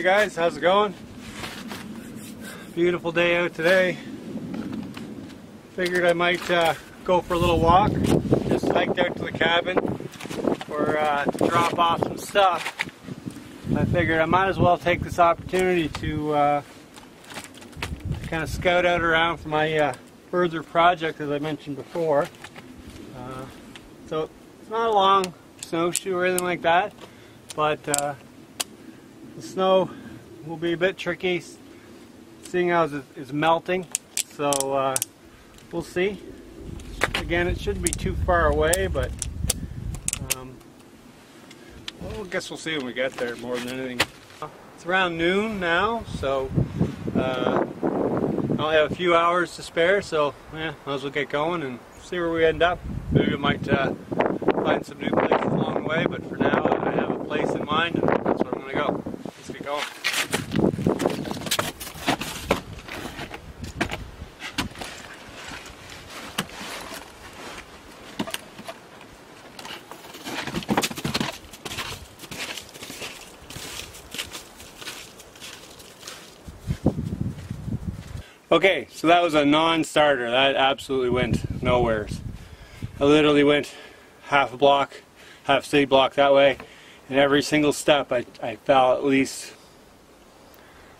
Hey guys, how's it going? Beautiful day out today. Figured I might uh, go for a little walk. Just hiked out to the cabin for uh, to drop off some stuff. I figured I might as well take this opportunity to uh, kind of scout out around for my uh, further project as I mentioned before. Uh, so it's not a long snowshoe or anything like that, but uh, the snow will be a bit tricky seeing how it's melting. So uh, we'll see. Again, it shouldn't be too far away, but um, well, I guess we'll see when we get there more than anything. It's around noon now, so uh, I only have a few hours to spare, so yeah, might as well get going and see where we end up. Maybe we might uh, find some new places along the way, but for now I have a place in mind and that's where I'm going to go. Okay, so that was a non-starter. That absolutely went nowheres. I literally went half a block, half city block that way, and every single step I, I fell at least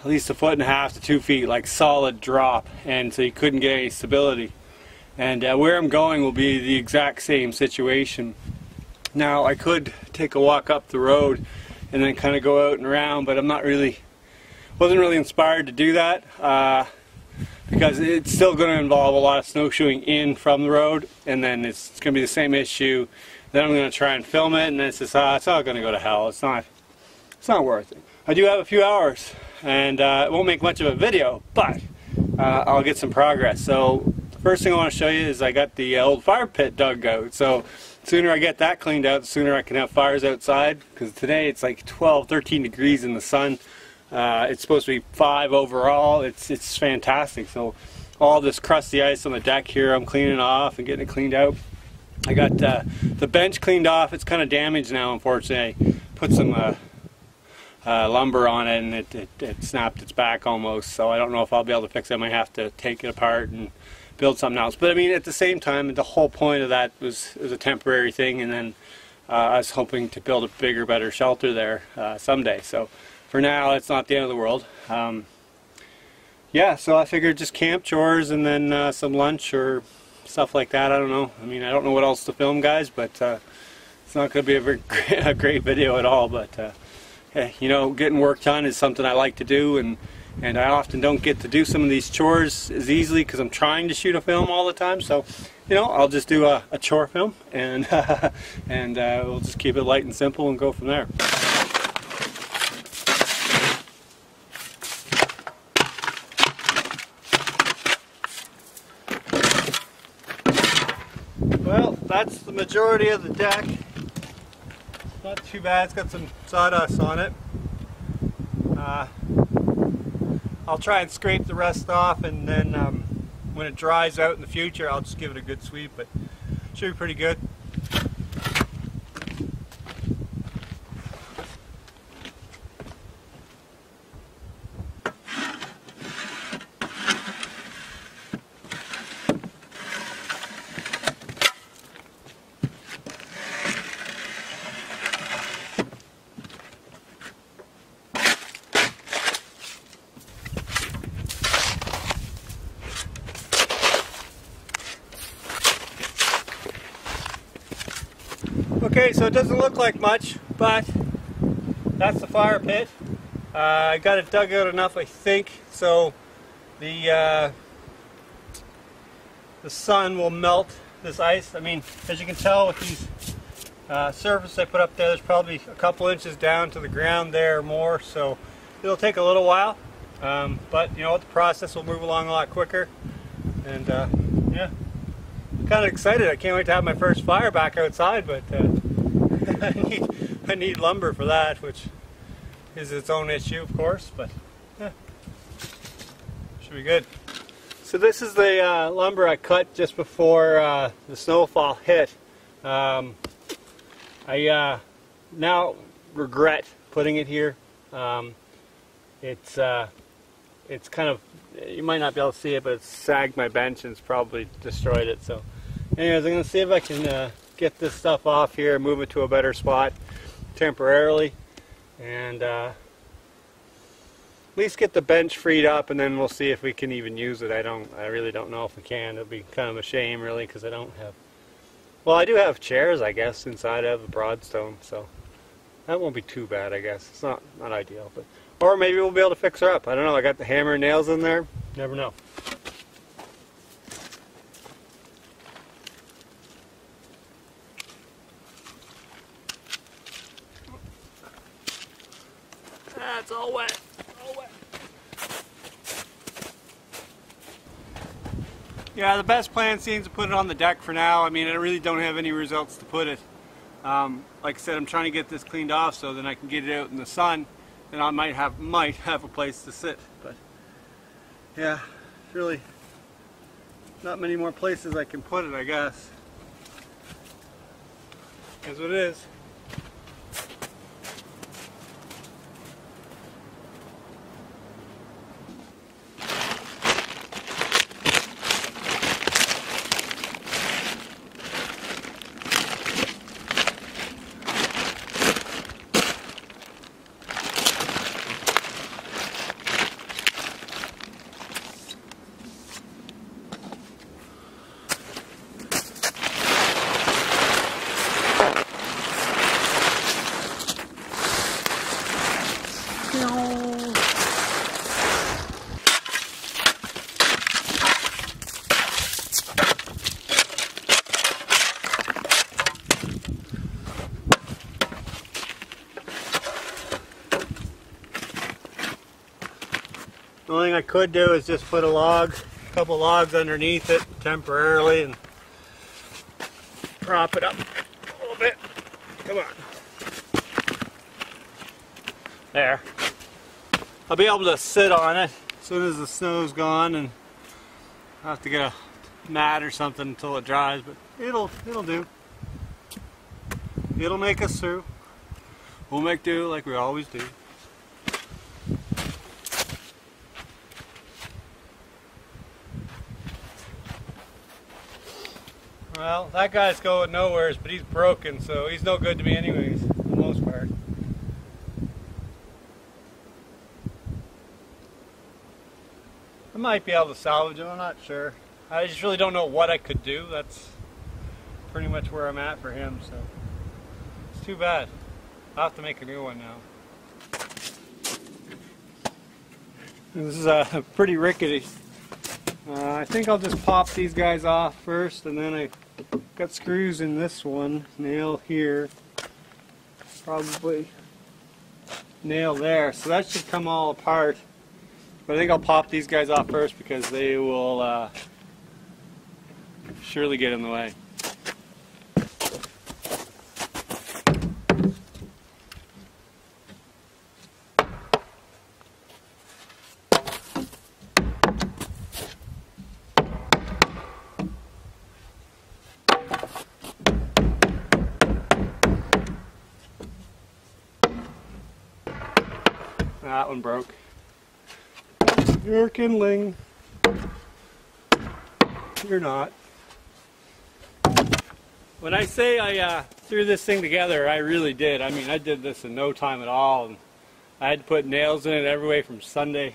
at least a foot and a half to two feet, like solid drop, and so you couldn't get any stability. And uh, where I'm going will be the exact same situation. Now I could take a walk up the road and then kind of go out and around, but I'm not really, wasn't really inspired to do that uh, because it's still going to involve a lot of snowshoeing in from the road, and then it's, it's going to be the same issue. Then I'm going to try and film it, and it's just, uh, it's all going to go to hell. It's not, it's not worth it. I do have a few hours and uh, it won't make much of a video, but uh, I'll get some progress. So first thing I want to show you is I got the uh, old fire pit dug out. So sooner I get that cleaned out, the sooner I can have fires outside. Because today it's like 12, 13 degrees in the sun. Uh, it's supposed to be five overall. It's it's fantastic. So all this crusty ice on the deck here, I'm cleaning off and getting it cleaned out. I got uh, the bench cleaned off. It's kind of damaged now, unfortunately. I put some uh, uh, lumber on it and it, it, it, snapped its back almost so I don't know if I'll be able to fix it I might have to take it apart and build something else but I mean at the same time the whole point of that was, was a temporary thing and then uh, I was hoping to build a bigger better shelter there uh, someday so for now it's not the end of the world um, yeah so I figured just camp chores and then uh, some lunch or stuff like that I don't know I mean I don't know what else to film guys but uh, it's not going to be a, very, a great video at all but uh, you know, getting work done is something I like to do, and and I often don't get to do some of these chores as easily because I'm trying to shoot a film all the time. So, you know, I'll just do a, a chore film, and and uh, we'll just keep it light and simple and go from there. Well, that's the majority of the deck. Not too bad, it's got some sawdust on it. Uh, I'll try and scrape the rest off and then um, when it dries out in the future I'll just give it a good sweep but should be pretty good. Okay, so it doesn't look like much, but that's the fire pit. Uh, I got it dug out enough, I think, so the uh, the sun will melt this ice. I mean, as you can tell with these uh, I put up there, there's probably a couple inches down to the ground there more, so it'll take a little while. Um, but you know what, the process will move along a lot quicker. And uh, yeah, I'm kind of excited. I can't wait to have my first fire back outside, but uh, I need I need lumber for that, which is its own issue, of course, but yeah, should be good. So this is the uh, lumber I cut just before uh, the snowfall hit. Um, I uh, now regret putting it here. Um, it's uh, it's kind of you might not be able to see it, but it's sagged my bench and it's probably destroyed it. So, anyways, I'm gonna see if I can uh, get this stuff off here, move it to a better spot temporarily, and uh, at least get the bench freed up, and then we'll see if we can even use it. I don't, I really don't know if we can. It'll be kind of a shame, really, because I don't have. Well, I do have chairs, I guess, inside of the broadstone, so that won't be too bad, I guess. It's not not ideal, but or maybe we'll be able to fix her up. I don't know. I got the hammer and nails in there. Never know. That's all wet. All wet. Yeah, the best plan seems to put it on the deck for now. I mean, I really don't have any results to put it. Um, like I said, I'm trying to get this cleaned off so then I can get it out in the sun. and I might have might have a place to sit. But yeah, really not many more places I can put it, I guess. Is what it is. Only thing I could do is just put a log, a couple logs underneath it temporarily and prop it up a little bit. Come on. There. I'll be able to sit on it as soon as the snow's gone and I'll have to get a mat or something until it dries, but it'll it'll do. It'll make us through. We'll make do like we always do. Well, that guy's going nowheres, but he's broken, so he's no good to me anyways, for the most part. I might be able to salvage him, I'm not sure. I just really don't know what I could do. That's pretty much where I'm at for him, so it's too bad. I'll have to make a new one now. This is uh, pretty rickety. Uh, I think I'll just pop these guys off first and then I got screws in this one, nail here, probably nail there. So that should come all apart. But I think I'll pop these guys off first because they will uh, surely get in the way. That one broke. You're kindling. You're not. When I say I uh, threw this thing together, I really did. I mean, I did this in no time at all. And I had to put nails in it every way from Sunday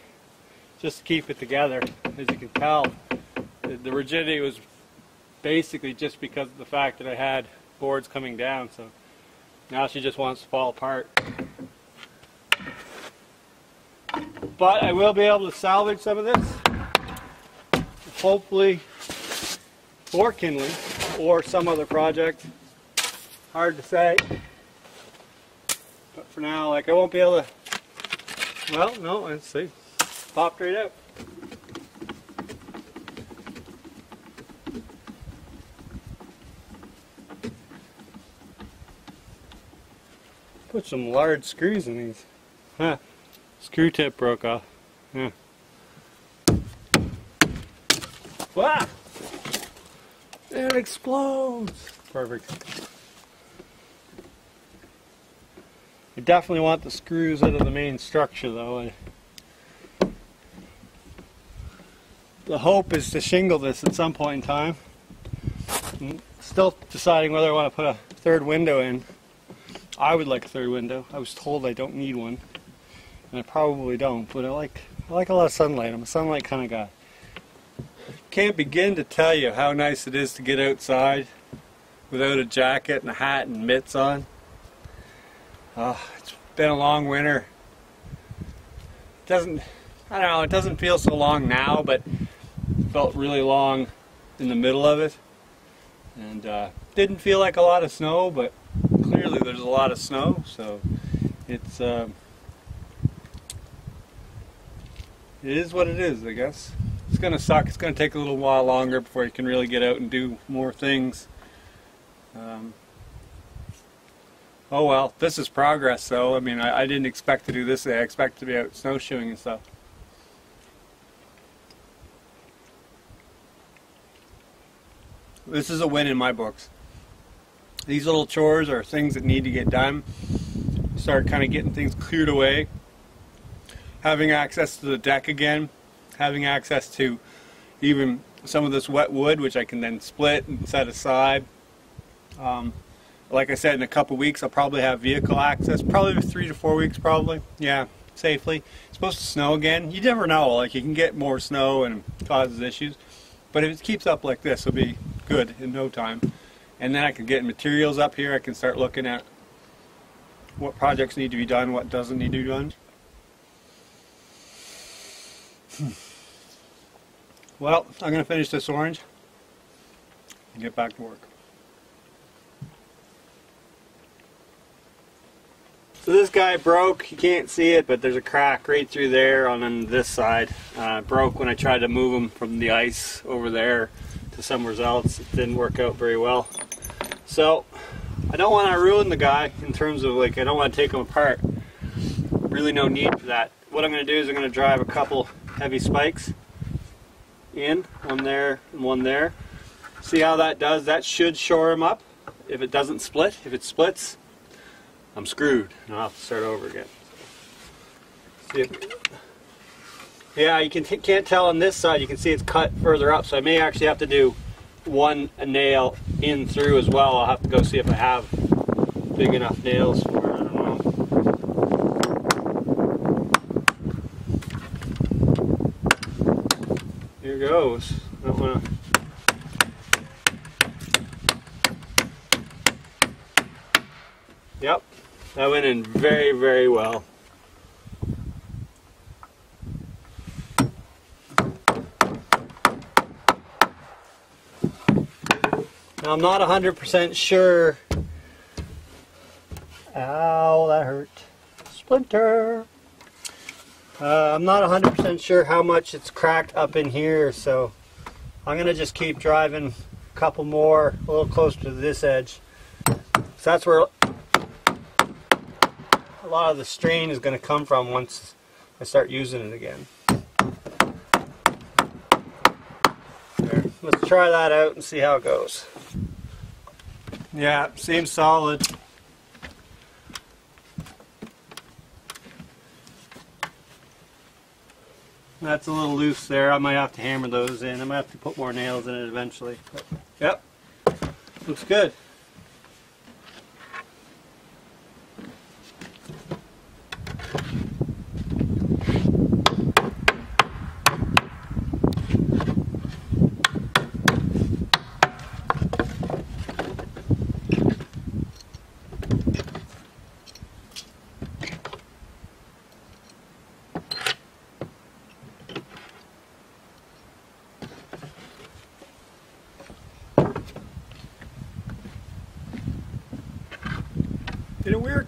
just to keep it together. As you can tell, the, the rigidity was basically just because of the fact that I had boards coming down. So now she just wants to fall apart. But I will be able to salvage some of this. Hopefully for kindling or some other project. Hard to say. But for now, like I won't be able to, well, no, let's see. Popped right out. Put some large screws in these. Huh. Screw tip broke off. Yeah. Wow! It explodes! Perfect. I definitely want the screws out of the main structure though. The hope is to shingle this at some point in time. I'm still deciding whether I want to put a third window in. I would like a third window. I was told I don't need one and I probably don't. But I like I like a lot of sunlight. I'm a sunlight kind of guy. Can't begin to tell you how nice it is to get outside without a jacket and a hat and mitts on. Oh, it's been a long winter. It doesn't I don't know, it doesn't feel so long now, but felt really long in the middle of it. And uh, didn't feel like a lot of snow, but clearly there's a lot of snow, so it's uh, it is what it is, I guess. It's gonna suck. It's gonna take a little while longer before you can really get out and do more things. Um, oh well, this is progress, though. I mean, I, I didn't expect to do this. I expect to be out snowshoeing and stuff. This is a win in my books. These little chores are things that need to get done. Start kind of getting things cleared away. Having access to the deck again. Having access to even some of this wet wood, which I can then split and set aside. Um, like I said, in a couple weeks, I'll probably have vehicle access. Probably three to four weeks, probably. Yeah, safely. It's supposed to snow again. You never know. Like, you can get more snow and causes issues. But if it keeps up like this, it'll be good in no time. And then I can get materials up here. I can start looking at what projects need to be done, what doesn't need to be done. Hmm. Well, I'm going to finish this orange and get back to work. So this guy broke, you can't see it, but there's a crack right through there on, this side. Uh, broke when I tried to move him from the ice over there to somewhere else. It didn't work out very well. So I don't want to ruin the guy in terms of like, I don't want to take him apart. Really no need for that. What I'm going to do is I'm going to drive a couple heavy spikes in, one there and one there. See how that does? That should shore him up. If it doesn't split, if it splits, I'm screwed and I'll have to start over again. yeah, you can can't tell on this side. You can see it's cut further up, so I may actually have to do one nail in through as well. I'll have to go see if I have big enough nails for it. I don't know. Here goes. Wanna Yep, that went in very, very well. Now I'm not 100% sure. Ow, that hurt. Splinter. Uh, I'm not 100% sure how much it's cracked up in here, so I'm going to just keep driving a couple more, a little closer to this edge. So that's where a lot of the strain is going to come from once I start using it again. There. Let's try that out and see how it goes. Yeah, seems solid. That's a little loose there. I might have to hammer those in. I might have to put more nails in it eventually. But, yep, looks good.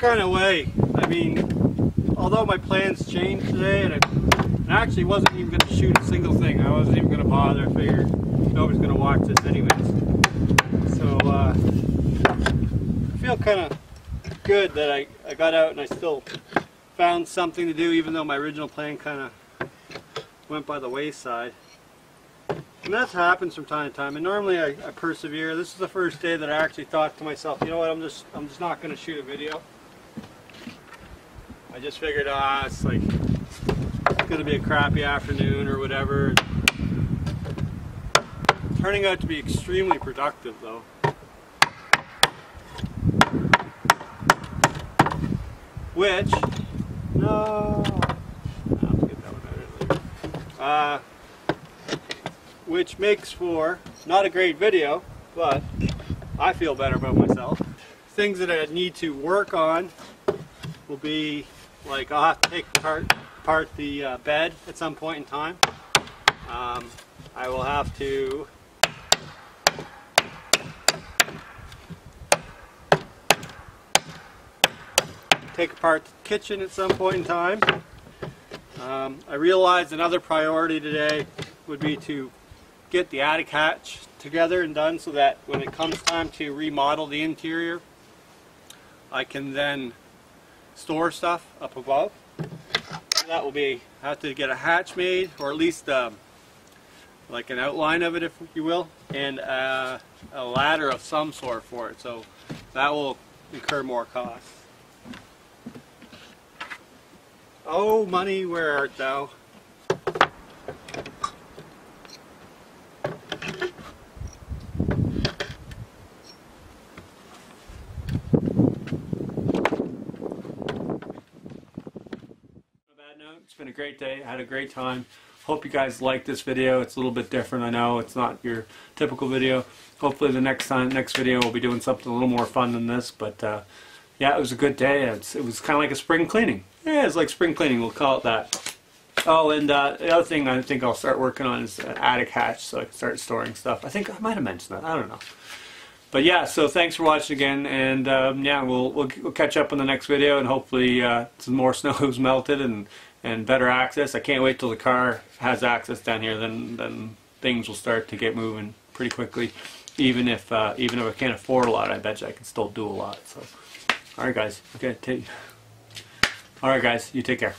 Kind of way. I mean, although my plans changed today, and I, I actually wasn't even going to shoot a single thing. I wasn't even going to bother. I figured nobody's going to watch this anyways. So uh, I feel kind of good that I, I got out and I still found something to do, even though my original plan kind of went by the wayside. And that happens from time to time. And normally I, I, persevere. This is the first day that I actually thought to myself, you know what, I'm just I'm just not going to shoot a video. I just figured, ah, it's like it's to be a crappy afternoon or whatever. turning out to be extremely productive though. Which, no, I'll get that one out later. Uh, which makes for not a great video, but I feel better about myself. Things that I need to work on will be like I'll have to take apart, apart the uh, bed at some point in time. Um, I will have to take apart the kitchen at some point in time. Um, I realized another priority today would be to get the attic hatch together and done so that when it comes time to remodel the interior, I can then store stuff up above. That will be, have to get a hatch made, or at least um, like an outline of it, if you will, and uh, a ladder of some sort for it. So that will incur more costs. Oh, money, where art thou? On a bad note, It's been a great day. I had a great time. Hope you guys like this video. It's a little bit different. I know it's not your typical video. Hopefully the next time, next video, we'll be doing something a little more fun than this. But uh, yeah, it was a good day. It's, it was kind of like a spring cleaning. Yeah, it's like spring cleaning. We'll call it that. Oh, and uh, the other thing I think I'll start working on is an attic hatch, so I can start storing stuff. I think I might have mentioned that. I don't know. But yeah, so thanks for watching again, and um, yeah, we'll, we'll we'll catch up in the next video, and hopefully uh, some more snow has melted and and better access. I can't wait till the car has access down here. Then then things will start to get moving pretty quickly. Even if uh, even if I can't afford a lot, I bet you I can still do a lot. So, all right, guys. Okay, take. All right, guys. You take care.